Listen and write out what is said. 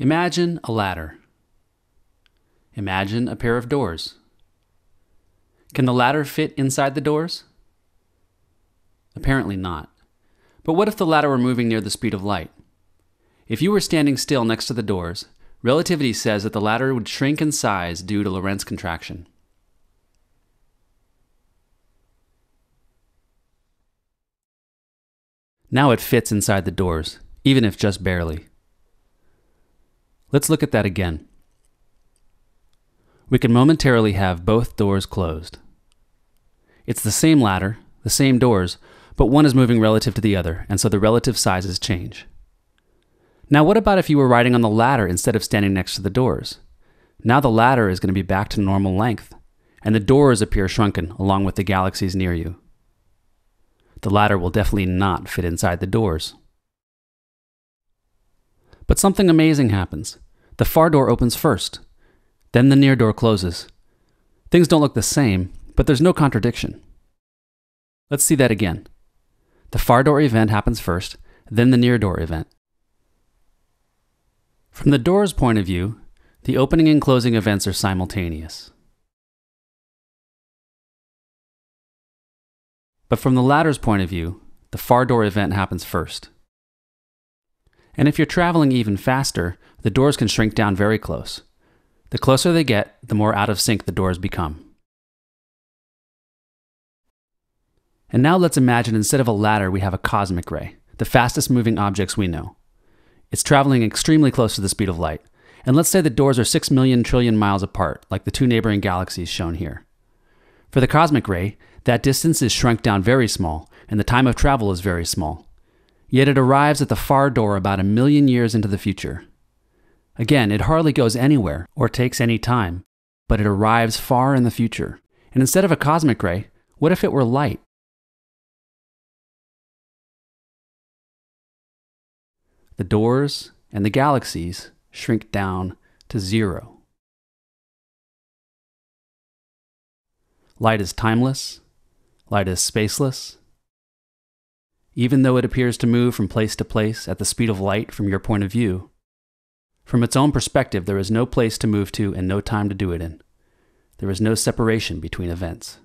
Imagine a ladder. Imagine a pair of doors. Can the ladder fit inside the doors? Apparently not. But what if the ladder were moving near the speed of light? If you were standing still next to the doors, relativity says that the ladder would shrink in size due to Lorentz contraction. Now it fits inside the doors, even if just barely. Let's look at that again. We can momentarily have both doors closed. It's the same ladder, the same doors, but one is moving relative to the other, and so the relative sizes change. Now, what about if you were riding on the ladder instead of standing next to the doors? Now the ladder is going to be back to normal length, and the doors appear shrunken along with the galaxies near you. The ladder will definitely not fit inside the doors. But something amazing happens. The far door opens first, then the near door closes. Things don't look the same, but there's no contradiction. Let's see that again. The far door event happens first, then the near door event. From the door's point of view, the opening and closing events are simultaneous. But from the ladder's point of view, the far door event happens first. And if you're traveling even faster, the doors can shrink down very close. The closer they get, the more out of sync the doors become. And now let's imagine instead of a ladder, we have a cosmic ray, the fastest moving objects we know. It's traveling extremely close to the speed of light. And let's say the doors are 6 million trillion miles apart, like the two neighboring galaxies shown here. For the cosmic ray, that distance is shrunk down very small, and the time of travel is very small. Yet it arrives at the far door about a million years into the future. Again, it hardly goes anywhere or takes any time, but it arrives far in the future. And instead of a cosmic ray, what if it were light? The doors and the galaxies shrink down to zero. Light is timeless, light is spaceless. Even though it appears to move from place to place at the speed of light from your point of view, from its own perspective, there is no place to move to and no time to do it in. There is no separation between events.